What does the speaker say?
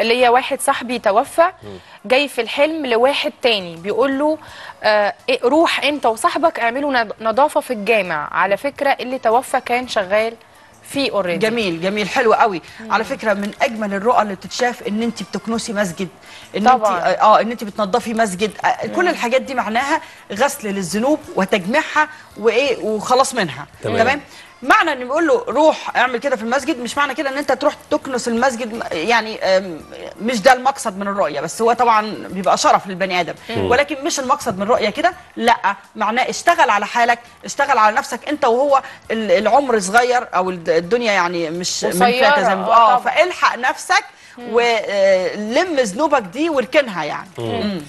اللي هي واحد صاحبي توفى جاي في الحلم لواحد تاني بيقول له آه إيه، روح انت وصاحبك اعملوا نظافة في الجامع. على فكرة اللي توفى كان شغال فيه اوريدي جميل جميل حلو قوي. على فكرة من أجمل الرؤى اللي بتتشاف إن أنت بتكنسي مسجد إن طبعاً. انت آه إن أنت بتنظفي مسجد. آه، كل الحاجات دي معناها غسل للذنوب وتجميعها وإيه وخلاص منها. تمام. تمام؟ معنى إن بيقول له روح اعمل كده في المسجد مش معنى كده إن أنت تروح تكنس المسجد يعني مش ده المقصد من الرؤية بس هو طبعا بيبقى شرف للبني آدم. ولكن مش المقصد من الرؤية كده لا معناه اشتغل على حالك اشتغل على نفسك انت وهو ال- العمر صغير أو الد- الدنيا يعني مش منفاتة زي ما. آه آه طبعاً. فالحق نفسك ولم ذنوبك دي واركنها يعني. مم.